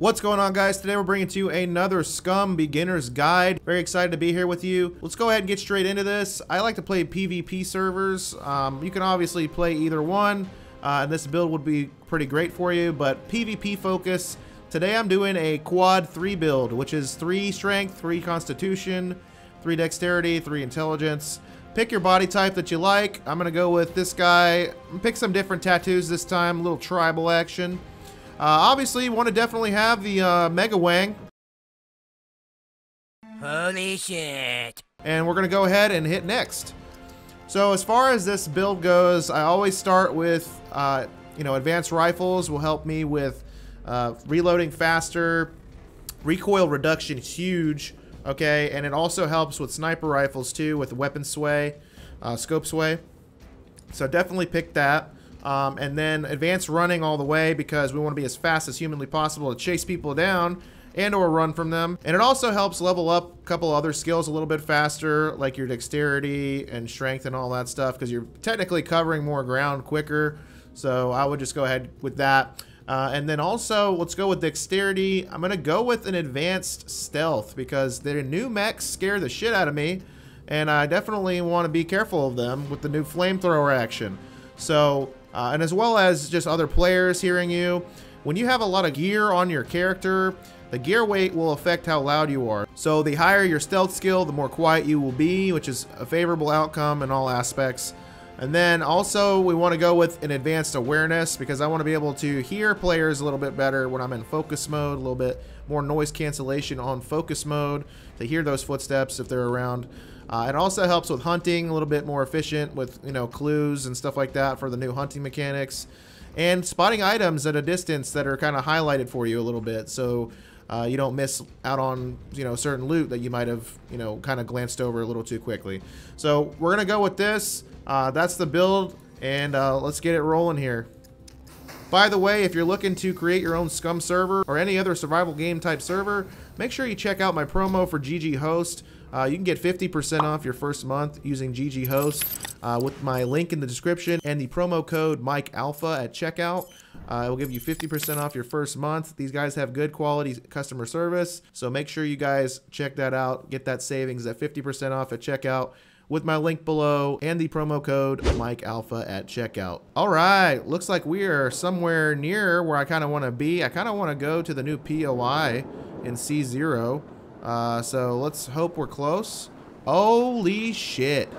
What's going on guys? Today we're bringing to you another Scum Beginner's Guide. Very excited to be here with you. Let's go ahead and get straight into this. I like to play PvP servers. Um, you can obviously play either one, uh, and this build would be pretty great for you, but PvP focus. Today I'm doing a quad 3 build, which is 3 strength, 3 constitution, 3 dexterity, 3 intelligence. Pick your body type that you like. I'm going to go with this guy. Pick some different tattoos this time, little tribal action. Uh, obviously, you want to definitely have the uh, Mega Wang. Holy shit. And we're going to go ahead and hit next. So as far as this build goes, I always start with, uh, you know, advanced rifles will help me with uh, reloading faster. Recoil reduction is huge, okay? And it also helps with sniper rifles too, with weapon sway, uh, scope sway. So definitely pick that. Um, and then advanced running all the way because we want to be as fast as humanly possible to chase people down and or run from them. And it also helps level up a couple other skills a little bit faster, like your dexterity and strength and all that stuff, because you're technically covering more ground quicker. So I would just go ahead with that. Uh, and then also, let's go with dexterity. I'm going to go with an advanced stealth because the new mechs scare the shit out of me. And I definitely want to be careful of them with the new flamethrower action. So uh, and as well as just other players hearing you. When you have a lot of gear on your character, the gear weight will affect how loud you are. So the higher your stealth skill, the more quiet you will be, which is a favorable outcome in all aspects. And then also we want to go with an advanced awareness because I want to be able to hear players a little bit better when I'm in focus mode, a little bit more noise cancellation on focus mode to hear those footsteps if they're around. Uh, it also helps with hunting, a little bit more efficient with, you know, clues and stuff like that for the new hunting mechanics. And spotting items at a distance that are kind of highlighted for you a little bit. So uh, you don't miss out on, you know, certain loot that you might have, you know, kind of glanced over a little too quickly. So we're going to go with this. Uh, that's the build. And uh, let's get it rolling here. By the way, if you're looking to create your own Scum server or any other survival game type server, make sure you check out my promo for GG Host. Uh, you can get 50% off your first month using GG Host uh, with my link in the description and the promo code Mike Alpha at checkout. Uh, it will give you 50% off your first month. These guys have good quality customer service, so make sure you guys check that out. Get that savings at 50% off at checkout with my link below and the promo code Mike Alpha at checkout. All right, looks like we are somewhere near where I kind of want to be. I kind of want to go to the new POI in C0. Uh, so let's hope we're close. Holy shit.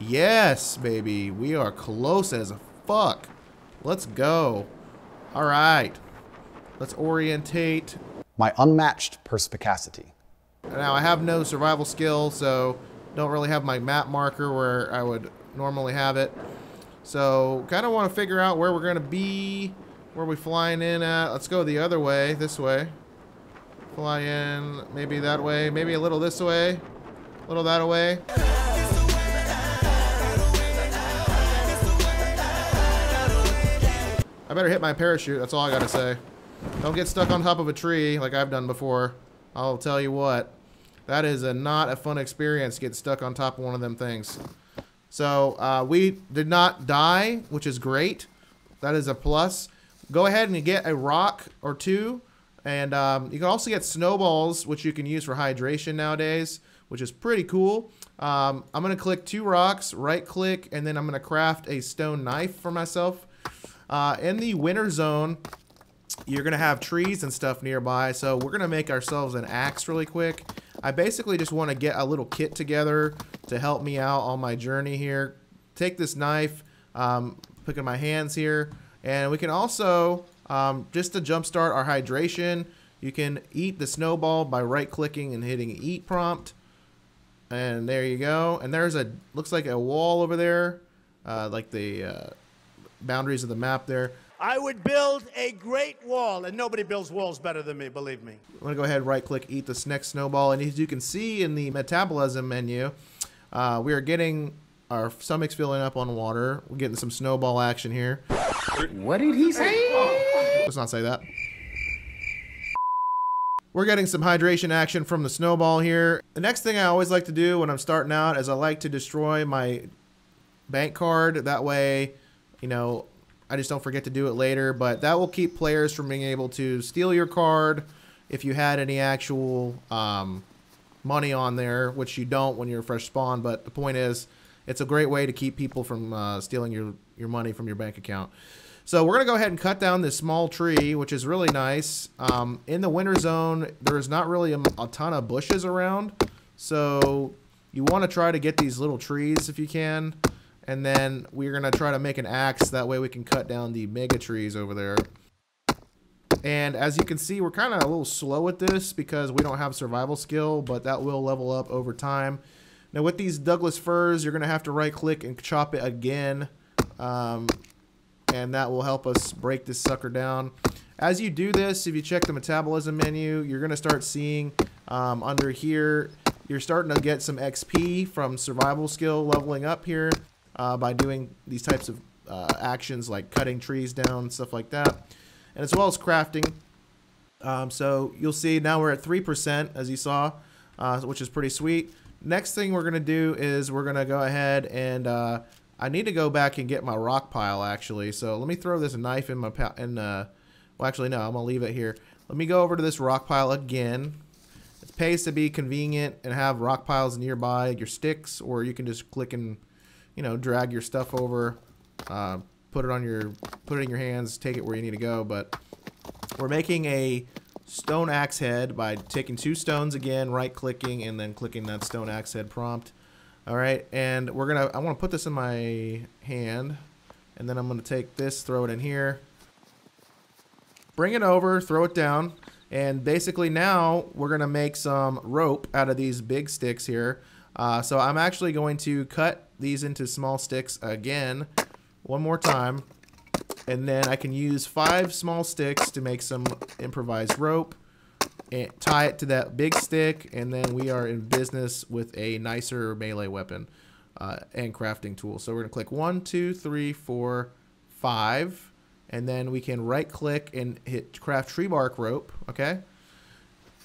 Yes, baby. We are close as a fuck. Let's go. All right. Let's orientate. My unmatched perspicacity. Now, I have no survival skill, so don't really have my map marker where I would normally have it. So, kind of want to figure out where we're going to be, where we flying in at. Let's go the other way, this way. Fly in, maybe that way, maybe a little this way, a little that way. I better hit my parachute, that's all I gotta say. Don't get stuck on top of a tree like I've done before. I'll tell you what, that is a not a fun experience getting stuck on top of one of them things. So uh, we did not die, which is great. That is a plus. Go ahead and get a rock or two and um, you can also get snowballs, which you can use for hydration nowadays, which is pretty cool. Um, I'm going to click two rocks, right click, and then I'm going to craft a stone knife for myself. Uh, in the winter zone, you're going to have trees and stuff nearby, so we're going to make ourselves an axe really quick. I basically just want to get a little kit together to help me out on my journey here. Take this knife, um, in my hands here, and we can also um, just to jumpstart our hydration, you can eat the snowball by right clicking and hitting eat prompt. And there you go. And there's a, looks like a wall over there, uh, like the uh, boundaries of the map there. I would build a great wall, and nobody builds walls better than me, believe me. I'm going to go ahead right click, eat this next snowball. And as you can see in the metabolism menu, uh, we are getting our stomachs filling up on water. We're getting some snowball action here. What did he say? Let's not say that. We're getting some hydration action from the snowball here. The next thing I always like to do when I'm starting out is I like to destroy my bank card. That way, you know, I just don't forget to do it later, but that will keep players from being able to steal your card if you had any actual um, money on there, which you don't when you're a fresh spawn. But the point is, it's a great way to keep people from uh, stealing your, your money from your bank account. So we're going to go ahead and cut down this small tree, which is really nice. Um, in the winter zone, there's not really a, a ton of bushes around. So you want to try to get these little trees if you can. And then we're going to try to make an axe. That way we can cut down the mega trees over there. And as you can see, we're kind of a little slow at this because we don't have survival skill, but that will level up over time. Now with these Douglas firs, you're going to have to right click and chop it again. Um, and that will help us break this sucker down. As you do this, if you check the metabolism menu, you're going to start seeing um, under here, you're starting to get some XP from survival skill leveling up here uh, by doing these types of uh, actions like cutting trees down, stuff like that and as well as crafting. Um, so you'll see now we're at 3% as you saw, uh, which is pretty sweet. Next thing we're going to do is we're going to go ahead and uh, I need to go back and get my rock pile actually. So let me throw this knife in my, in, uh, well actually no, I'm going to leave it here. Let me go over to this rock pile again. It pays to be convenient and have rock piles nearby, your sticks, or you can just click and, you know, drag your stuff over. Uh, put it on your put it in your hands, take it where you need to go. But we're making a stone axe head by taking two stones again, right clicking, and then clicking that stone axe head prompt. All right, and we're gonna I want to put this in my hand, and then I'm gonna take this, throw it in here, bring it over, throw it down, and basically now we're gonna make some rope out of these big sticks here. Uh, so I'm actually going to cut these into small sticks again one more time. And then I can use five small sticks to make some improvised rope and tie it to that big stick. And then we are in business with a nicer melee weapon uh, and crafting tool. So we're going to click one, two, three, four, five. And then we can right click and hit craft tree bark rope. Okay.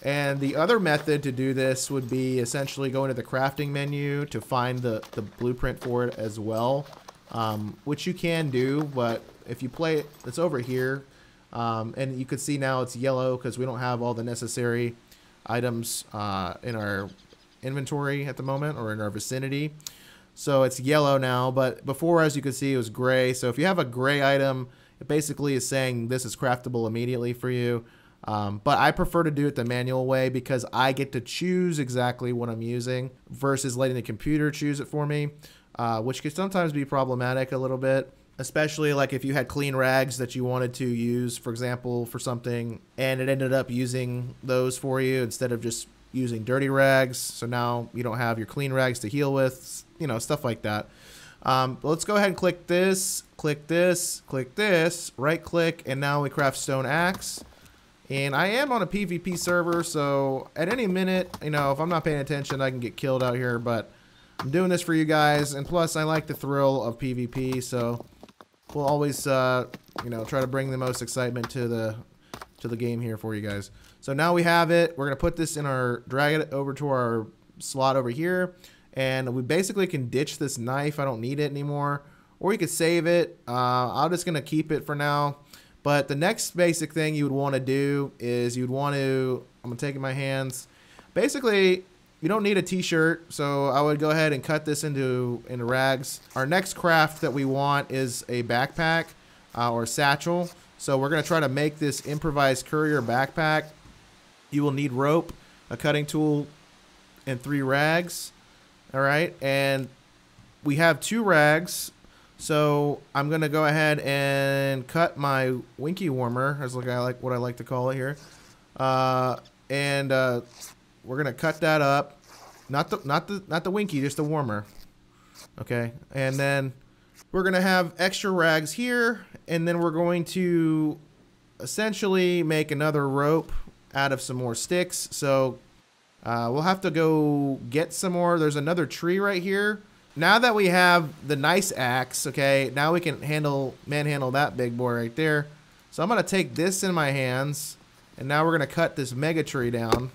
And the other method to do this would be essentially go into the crafting menu to find the, the blueprint for it as well um, which you can do, but if you play it, it's over here. Um, and you can see now it's yellow because we don't have all the necessary items uh, in our inventory at the moment or in our vicinity. So it's yellow now, but before, as you can see, it was gray. So if you have a gray item, it basically is saying this is craftable immediately for you. Um, but I prefer to do it the manual way because I get to choose exactly what I'm using versus letting the computer choose it for me uh, which could sometimes be problematic a little bit especially like if you had clean rags that you wanted to use for example for something and it ended up using those for you instead of just using dirty rags. So now you don't have your clean rags to heal with you know stuff like that. Um, let's go ahead and click this click this click this right click and now we craft stone axe. And I am on a PvP server so at any minute you know if I'm not paying attention I can get killed out here but I'm doing this for you guys, and plus I like the thrill of PvP, so we'll always, uh, you know, try to bring the most excitement to the to the game here for you guys. So now we have it. We're gonna put this in our, drag it over to our slot over here, and we basically can ditch this knife. I don't need it anymore, or you could save it. Uh, I'm just gonna keep it for now. But the next basic thing you would want to do is you'd want to, I'm gonna take in my hands. Basically, you don't need a t-shirt, so I would go ahead and cut this into, into rags. Our next craft that we want is a backpack uh, or satchel. So we're going to try to make this improvised courier backpack. You will need rope, a cutting tool, and three rags. All right, and we have two rags. So I'm going to go ahead and cut my winky warmer, as like I like what I like to call it here. Uh, and uh, we're gonna cut that up. Not the not the not the winky, just the warmer. Okay, and then we're gonna have extra rags here, and then we're going to essentially make another rope out of some more sticks. So uh, we'll have to go get some more. There's another tree right here. Now that we have the nice axe, okay, now we can handle manhandle that big boy right there. So I'm gonna take this in my hands, and now we're gonna cut this mega tree down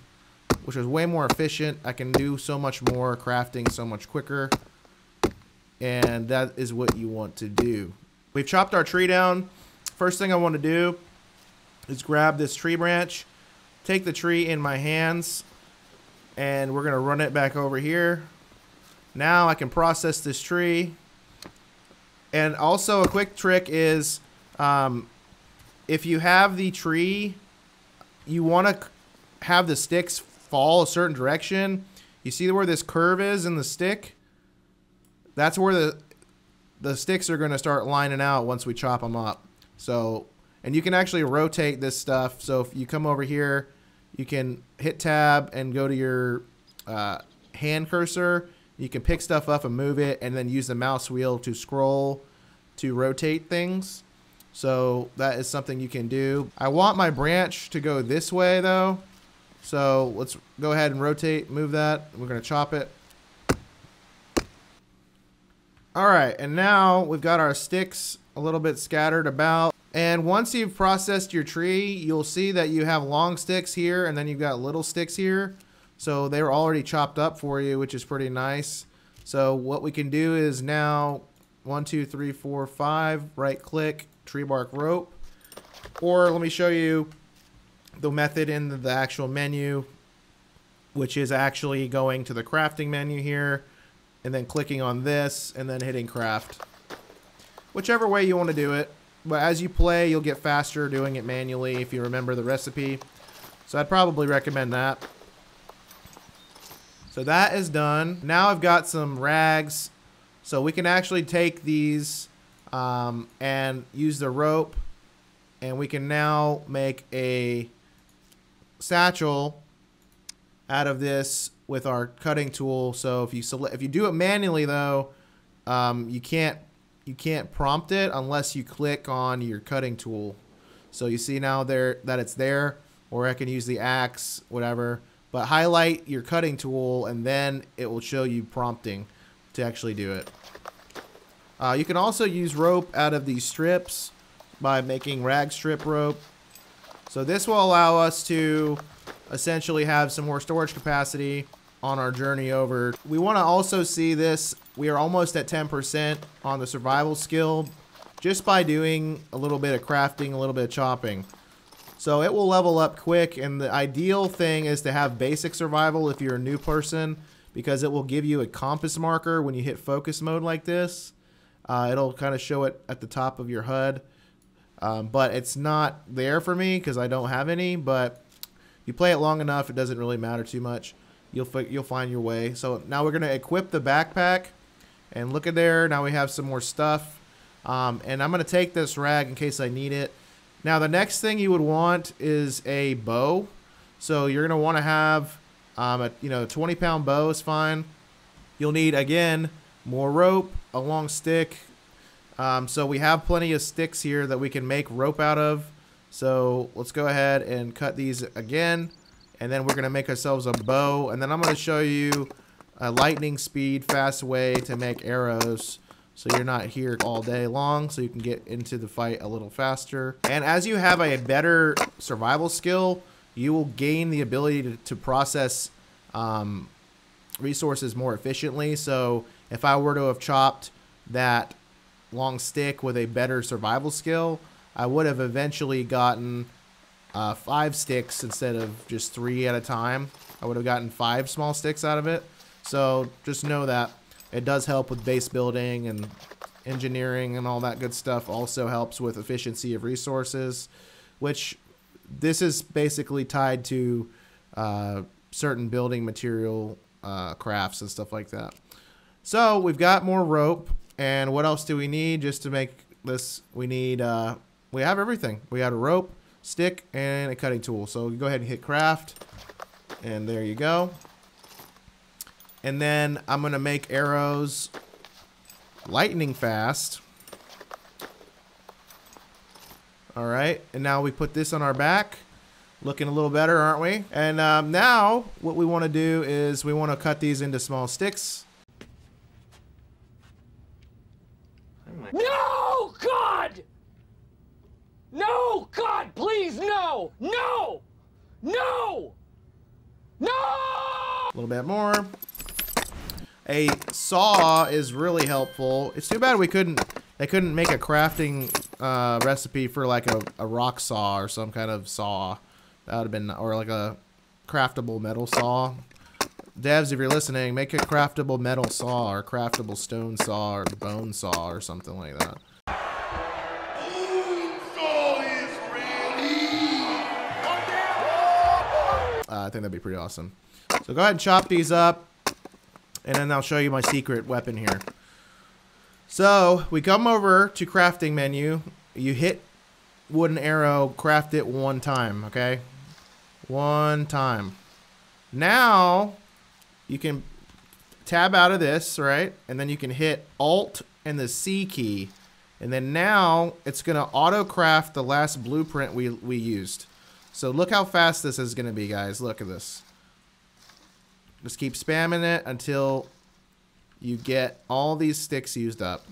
which is way more efficient. I can do so much more crafting so much quicker. And that is what you want to do. We've chopped our tree down. First thing I want to do is grab this tree branch, take the tree in my hands, and we're going to run it back over here. Now I can process this tree. And also a quick trick is um, if you have the tree, you want to have the sticks fall a certain direction. You see where this curve is in the stick? That's where the the sticks are going to start lining out once we chop them up. So, and you can actually rotate this stuff. So if you come over here, you can hit tab and go to your uh, hand cursor. You can pick stuff up and move it and then use the mouse wheel to scroll to rotate things. So that is something you can do. I want my branch to go this way though. So let's go ahead and rotate, move that. We're going to chop it. All right, and now we've got our sticks a little bit scattered about. And once you've processed your tree, you'll see that you have long sticks here and then you've got little sticks here. So they were already chopped up for you, which is pretty nice. So what we can do is now one, two, three, four, five, right click, tree bark rope. Or let me show you the method in the actual menu, which is actually going to the crafting menu here and then clicking on this and then hitting craft. Whichever way you want to do it. But as you play, you'll get faster doing it manually if you remember the recipe. So I'd probably recommend that. So that is done. Now I've got some rags. So we can actually take these um, and use the rope. And we can now make a satchel out of this with our cutting tool. So if you select, if you do it manually though, um, you can't you can't prompt it unless you click on your cutting tool. So you see now there that it's there, or I can use the axe, whatever. But highlight your cutting tool and then it will show you prompting to actually do it. Uh, you can also use rope out of these strips by making rag strip rope. So this will allow us to essentially have some more storage capacity on our journey over. We want to also see this. We are almost at 10% on the survival skill just by doing a little bit of crafting, a little bit of chopping. So it will level up quick and the ideal thing is to have basic survival if you're a new person because it will give you a compass marker when you hit focus mode like this. Uh, it'll kind of show it at the top of your HUD. Um, but it's not there for me because I don't have any, but you play it long enough, it doesn't really matter too much. You'll you'll find your way. So now we're gonna equip the backpack, and look at there. Now we have some more stuff, um, and I'm gonna take this rag in case I need it. Now the next thing you would want is a bow. So you're gonna want to have um, a you know 20 pound bow is fine. You'll need again more rope, a long stick. Um, so we have plenty of sticks here that we can make rope out of. So let's go ahead and cut these again. And then we're going to make ourselves a bow. And then I'm going to show you a lightning speed fast way to make arrows. So you're not here all day long. So you can get into the fight a little faster. And as you have a better survival skill, you will gain the ability to, to process um, resources more efficiently. So if I were to have chopped that long stick with a better survival skill, I would have eventually gotten uh, five sticks instead of just three at a time. I would have gotten five small sticks out of it. So just know that it does help with base building and engineering and all that good stuff. Also helps with efficiency of resources, which this is basically tied to uh, certain building material uh, crafts and stuff like that. So we've got more rope. And what else do we need just to make this? We need uh, we have everything. We got a rope, stick, and a cutting tool. So go ahead and hit craft. And there you go. And then I'm going to make arrows lightning fast. All right. And now we put this on our back. Looking a little better, aren't we? And um, now what we want to do is we want to cut these into small sticks. No, God! No! God, please, no! No! No! No! A little bit more. A saw is really helpful. It's too bad we couldn't they couldn't make a crafting uh, recipe for like a, a rock saw or some kind of saw. That would have been, or like a craftable metal saw. Devs, if you're listening, make a craftable metal saw or craftable stone saw or bone saw or something like that. I think that'd be pretty awesome. So go ahead and chop these up, and then I'll show you my secret weapon here. So we come over to crafting menu. You hit wooden arrow, craft it one time, okay? One time. Now you can tab out of this, right? And then you can hit Alt and the C key. And then now it's going to auto craft the last blueprint we, we used. So look how fast this is going to be, guys. Look at this. Just keep spamming it until you get all these sticks used up.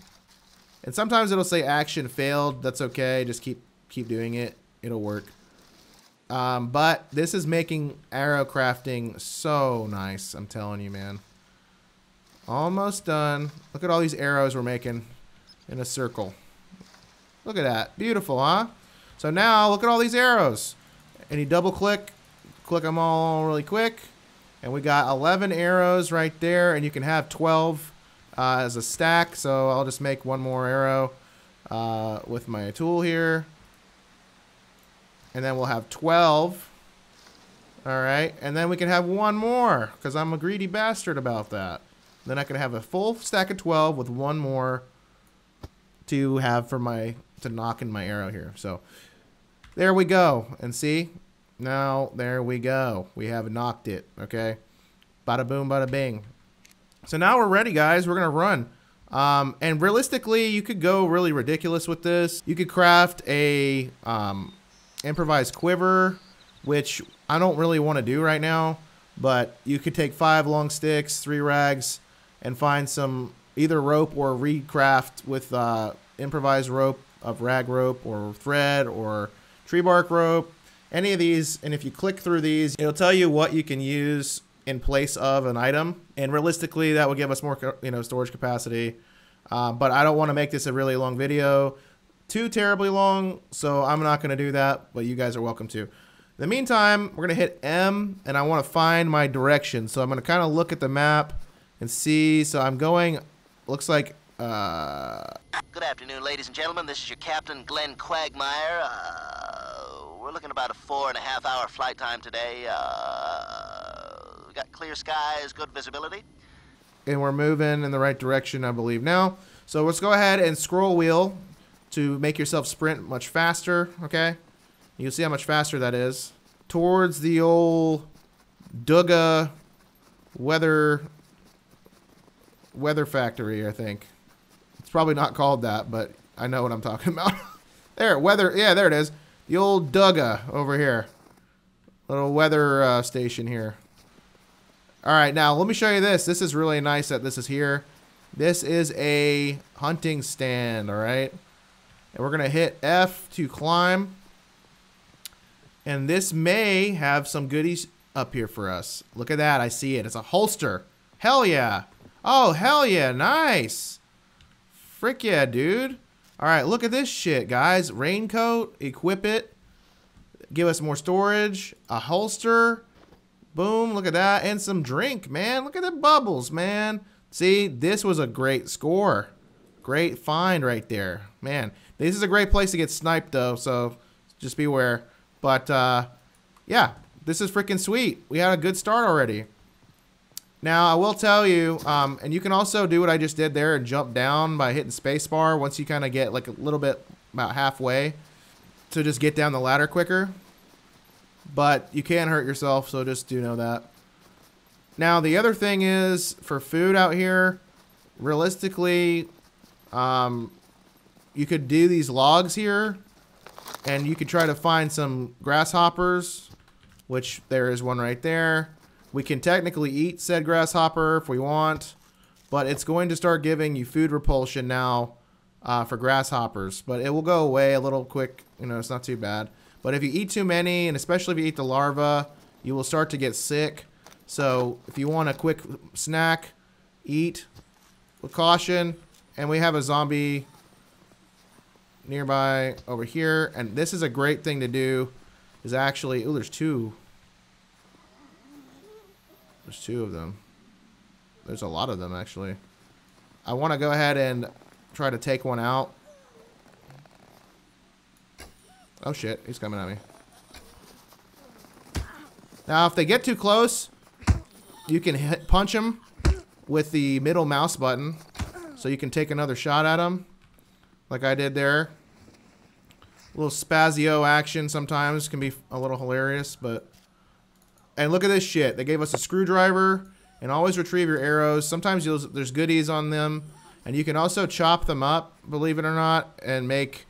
And sometimes it'll say action failed. That's okay. Just keep keep doing it. It'll work. Um, but this is making arrow crafting so nice. I'm telling you, man. Almost done. Look at all these arrows we're making in a circle. Look at that. Beautiful, huh? So now look at all these arrows. And you double click, click them all really quick. And we got 11 arrows right there. And you can have 12 uh, as a stack. So I'll just make one more arrow uh, with my tool here. And then we'll have 12. All right. And then we can have one more because I'm a greedy bastard about that. Then I can have a full stack of 12 with one more to have for my, to knock in my arrow here. So there we go. And see, now there we go. We have knocked it. Okay. Bada boom, bada bing. So now we're ready, guys. We're going to run. Um, and realistically, you could go really ridiculous with this. You could craft a um, improvised quiver, which I don't really want to do right now. But you could take five long sticks, three rags, and find some either rope or recraft with uh, improvised rope of rag rope or thread or tree bark rope. Any of these, and if you click through these, it'll tell you what you can use in place of an item. And realistically, that would give us more, you know, storage capacity. Uh, but I don't want to make this a really long video, too terribly long. So I'm not going to do that. But you guys are welcome to. In the meantime, we're going to hit M, and I want to find my direction. So I'm going to kind of look at the map and see. So I'm going. Looks like. Uh, Good afternoon, ladies and gentlemen. This is your captain, Glenn Quagmire. Uh, we're looking about a four and a half hour flight time today. Uh, we got clear skies, good visibility. and we're moving in the right direction, I believe now. So let's go ahead and scroll wheel to make yourself sprint much faster, okay? You can see how much faster that is. Towards the old Duga weather weather factory, I think. Probably not called that, but I know what I'm talking about. there, weather, yeah, there it is. The old Duga over here. Little weather uh, station here. All right, now let me show you this. This is really nice that this is here. This is a hunting stand, all right? And we're going to hit F to climb. And this may have some goodies up here for us. Look at that. I see it. It's a holster. Hell yeah. Oh, hell yeah. Nice. Frick yeah, dude. All right, look at this shit, guys. Raincoat. Equip it. Give us more storage. A holster. Boom, look at that. And some drink, man. Look at the bubbles, man. See, this was a great score. Great find right there. Man, this is a great place to get sniped, though, so just beware. But, uh, yeah, this is freaking sweet. We had a good start already. Now, I will tell you, um, and you can also do what I just did there and jump down by hitting spacebar once you kind of get like a little bit about halfway to just get down the ladder quicker. But you can hurt yourself, so just do know that. Now, the other thing is for food out here, realistically, um, you could do these logs here, and you could try to find some grasshoppers, which there is one right there. We can technically eat said grasshopper if we want, but it's going to start giving you food repulsion now uh, for grasshoppers. But it will go away a little quick. You know, it's not too bad. But if you eat too many, and especially if you eat the larva, you will start to get sick. So if you want a quick snack, eat with caution. And we have a zombie nearby over here. And this is a great thing to do. Is actually, oh, there's two. There's two of them. There's a lot of them actually. I want to go ahead and try to take one out. Oh shit, he's coming at me. Now, if they get too close, you can hit, punch them with the middle mouse button. So you can take another shot at them, like I did there. A little spazio action sometimes can be a little hilarious, but... And look at this shit. They gave us a screwdriver, and always retrieve your arrows. Sometimes there's goodies on them, and you can also chop them up, believe it or not, and make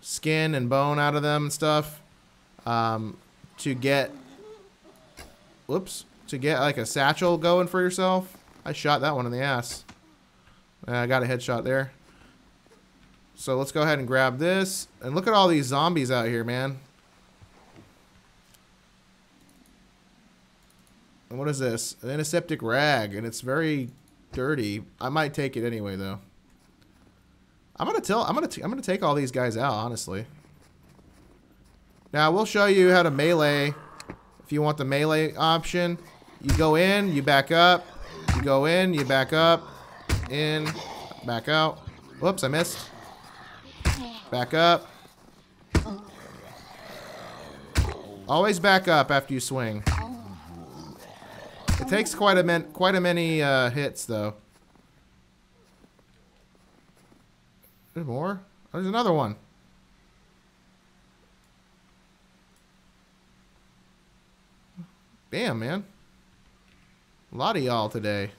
skin and bone out of them and stuff um, to get... Whoops. To get like a satchel going for yourself. I shot that one in the ass. I got a headshot there. So let's go ahead and grab this. And look at all these zombies out here, man. And what is this? An antiseptic rag, and it's very dirty. I might take it anyway, though. I'm gonna tell. I'm gonna. T I'm gonna take all these guys out, honestly. Now we'll show you how to melee. If you want the melee option, you go in, you back up, you go in, you back up, in, back out. Whoops, I missed. Back up. Always back up after you swing. It takes quite a min quite a many uh, hits though. There's more. There's another one. Damn, man. A lot of y'all today.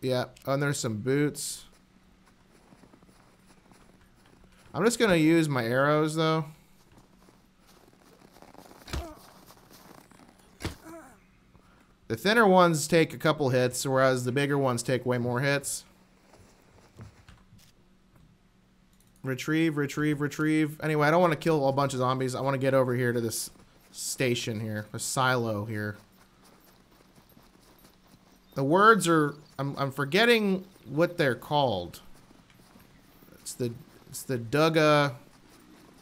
Yeah, oh, and there's some boots. I'm just gonna use my arrows though. The thinner ones take a couple hits, whereas the bigger ones take way more hits. Retrieve, retrieve, retrieve. Anyway, I don't want to kill a bunch of zombies. I want to get over here to this station here, a silo here. The words are I'm I'm forgetting what they're called. It's the it's the Duga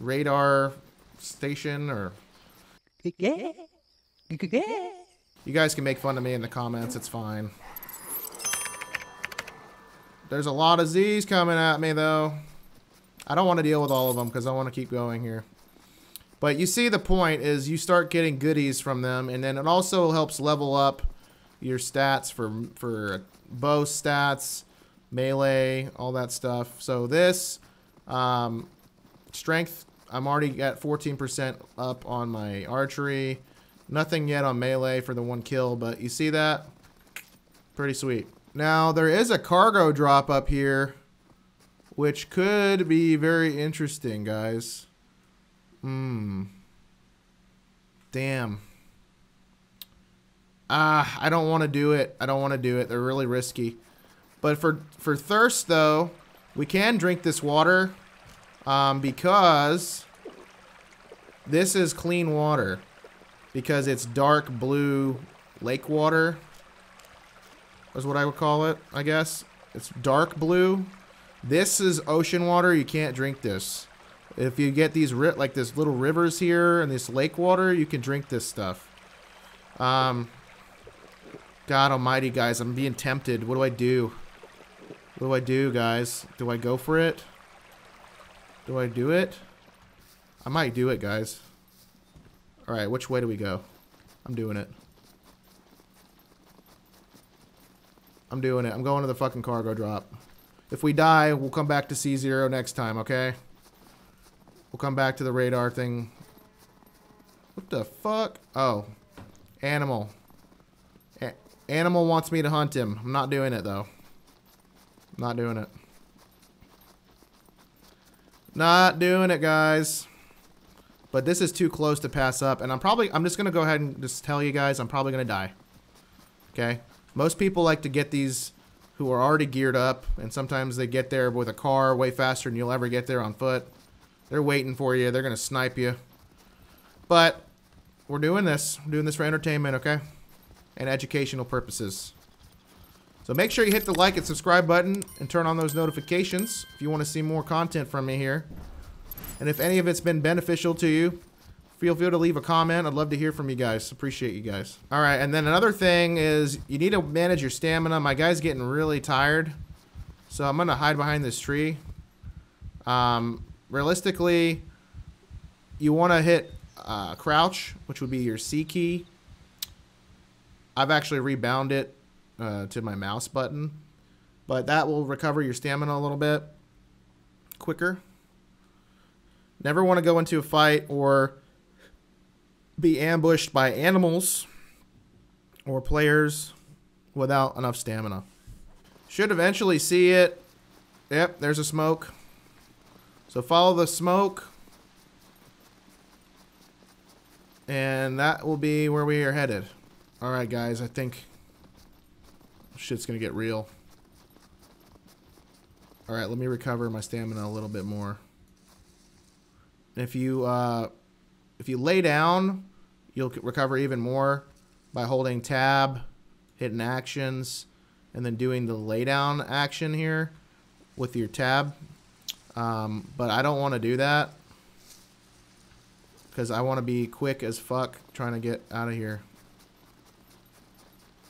radar station or You guys can make fun of me in the comments, it's fine. There's a lot of Z's coming at me though. I don't want to deal with all of them because I want to keep going here. But you see the point is you start getting goodies from them and then it also helps level up your stats for for bow stats, melee, all that stuff. So this um, strength, I'm already at 14% up on my archery. Nothing yet on melee for the one kill, but you see that? Pretty sweet. Now, there is a cargo drop up here, which could be very interesting, guys. Hmm. Damn. Ah, I don't want to do it. I don't want to do it. They're really risky. But for for thirst though, we can drink this water um, because this is clean water because it's dark blue lake water is what I would call it, I guess. It's dark blue. This is ocean water. You can't drink this. If you get these like this little rivers here and this lake water, you can drink this stuff. Um, God almighty, guys, I'm being tempted. What do I do? What do I do, guys? Do I go for it? Do I do it? I might do it, guys. Alright, which way do we go? I'm doing it. I'm doing it. I'm going to the fucking cargo drop. If we die, we'll come back to C0 next time, okay? We'll come back to the radar thing. What the fuck? Oh. Animal. Animal wants me to hunt him. I'm not doing it, though. I'm Not doing it. Not doing it, guys. But this is too close to pass up. And I'm probably, I'm just going to go ahead and just tell you guys, I'm probably going to die. Okay? Most people like to get these who are already geared up. And sometimes they get there with a car way faster than you'll ever get there on foot. They're waiting for you. They're going to snipe you. But we're doing this. We're doing this for entertainment, okay? and educational purposes. So make sure you hit the like and subscribe button and turn on those notifications if you want to see more content from me here. And if any of it's been beneficial to you, feel free to leave a comment. I'd love to hear from you guys. Appreciate you guys. All right, and then another thing is you need to manage your stamina. My guy's getting really tired, so I'm gonna hide behind this tree. Um, realistically, you want to hit uh, crouch, which would be your C key. I've actually rebound it uh, to my mouse button, but that will recover your stamina a little bit quicker. Never want to go into a fight or be ambushed by animals or players without enough stamina. Should eventually see it. Yep, there's a smoke. So follow the smoke. And that will be where we are headed. Alright guys, I think shit's gonna get real. Alright, let me recover my stamina a little bit more. If you uh, if you lay down, you'll recover even more by holding tab, hitting actions, and then doing the lay down action here with your tab. Um, but I don't want to do that because I want to be quick as fuck trying to get out of here.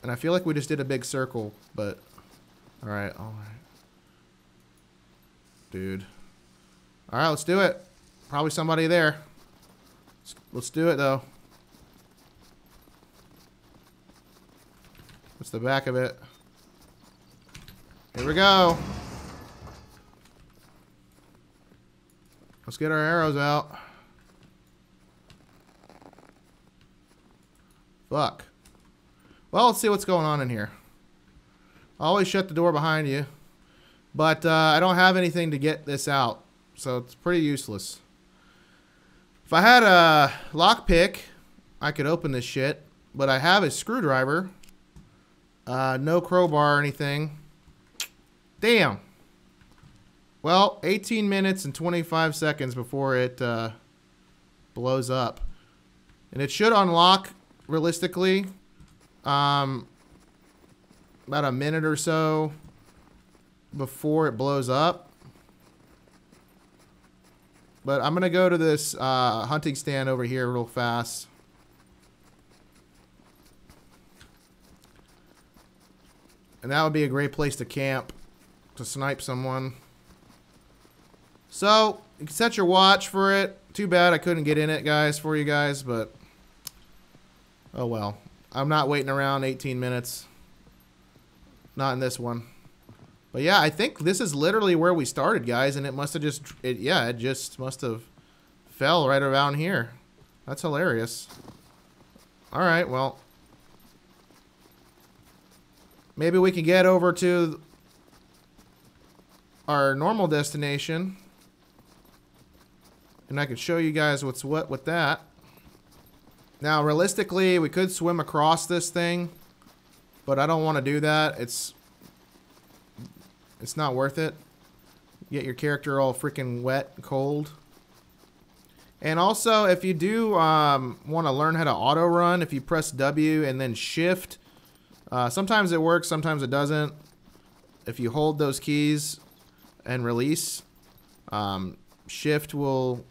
And I feel like we just did a big circle, but alright, alright. Dude. Alright, let's do it. Probably somebody there. Let's, let's do it though. What's the back of it? Here we go. Let's get our arrows out. Fuck. Well, let's see what's going on in here. Always shut the door behind you. But uh, I don't have anything to get this out. So it's pretty useless. If I had a lockpick, I could open this shit. But I have a screwdriver. Uh, no crowbar or anything. Damn. Well, 18 minutes and 25 seconds before it uh, blows up. And it should unlock, realistically, um, about a minute or so before it blows up. But I'm going to go to this uh, hunting stand over here real fast. And that would be a great place to camp to snipe someone. So, you can set your watch for it. Too bad I couldn't get in it, guys, for you guys, but... Oh well. I'm not waiting around 18 minutes. Not in this one. But yeah, I think this is literally where we started, guys, and it must have just... It, yeah, it just must have fell right around here. That's hilarious. Alright, well... Maybe we can get over to our normal destination. And I can show you guys what's what with that. Now, realistically, we could swim across this thing. But I don't want to do that. It's it's not worth it. Get your character all freaking wet and cold. And also, if you do um, want to learn how to auto run, if you press W and then shift, uh, sometimes it works, sometimes it doesn't. If you hold those keys and release, um, shift will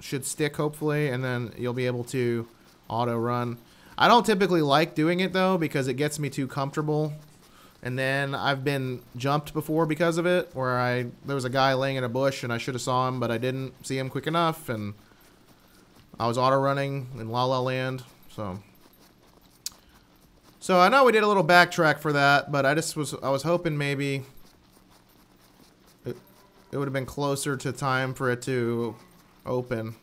should stick hopefully, and then you'll be able to auto run. I don't typically like doing it though because it gets me too comfortable. And then I've been jumped before because of it, where I there was a guy laying in a bush and I should have saw him, but I didn't see him quick enough, and I was auto running in La La Land, so. So I know we did a little backtrack for that, but I just was I was hoping maybe it, it would have been closer to time for it to open.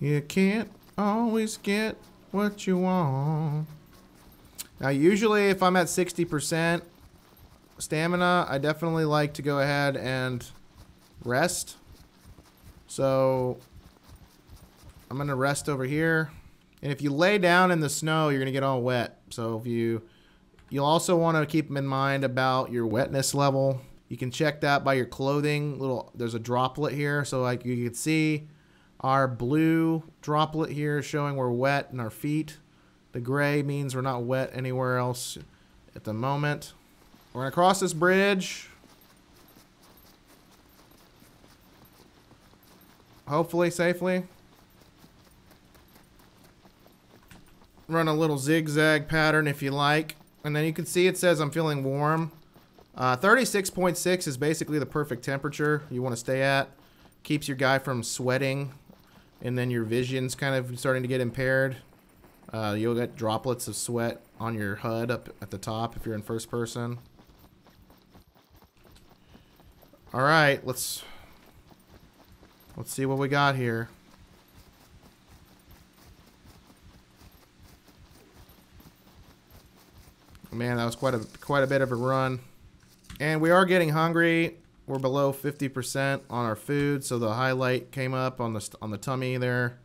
You can't always get what you want. Now, usually if I'm at 60% stamina, I definitely like to go ahead and rest. So, I'm going to rest over here. And if you lay down in the snow, you're going to get all wet. So, if you... You'll also want to keep in mind about your wetness level. You can check that by your clothing. Little, There's a droplet here. So, like you can see, our blue droplet here showing we're wet in our feet. The gray means we're not wet anywhere else. at the moment. We're gonna cross this bridge. Hopefully safely. Run a little zigzag pattern if you like. And then you can see it says I'm feeling warm. Uh, 36.6 is basically the perfect temperature you want to stay at. Keeps your guy from sweating. And then your vision's kind of starting to get impaired. Uh, you'll get droplets of sweat on your HUD up at the top if you're in first person. All right, let's let's see what we got here. Man, that was quite a quite a bit of a run. And we are getting hungry. We're below 50% on our food, so the highlight came up on the on the tummy there.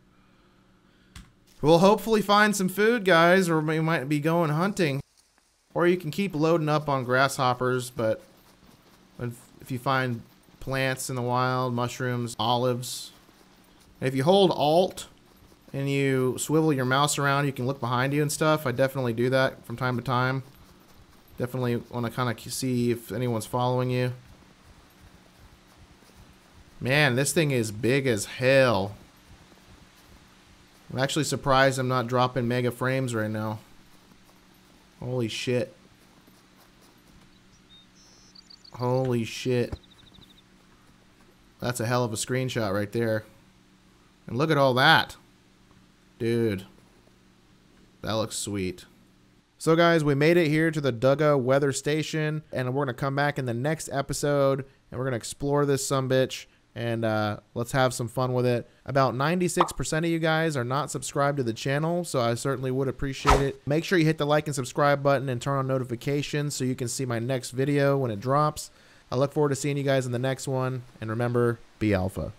We'll hopefully find some food, guys, or we might be going hunting. Or you can keep loading up on grasshoppers, but if you find plants in the wild, mushrooms, olives, if you hold Alt and you swivel your mouse around, you can look behind you and stuff. I definitely do that from time to time. Definitely want to kind of see if anyone's following you. Man, this thing is big as hell. I'm actually surprised I'm not dropping mega frames right now. Holy shit. Holy shit. That's a hell of a screenshot right there. And look at all that. Dude. That looks sweet. So guys, we made it here to the Duga weather station and we're going to come back in the next episode and we're going to explore this sumbitch and uh, let's have some fun with it. About 96% of you guys are not subscribed to the channel, so I certainly would appreciate it. Make sure you hit the like and subscribe button and turn on notifications so you can see my next video when it drops. I look forward to seeing you guys in the next one, and remember, be alpha.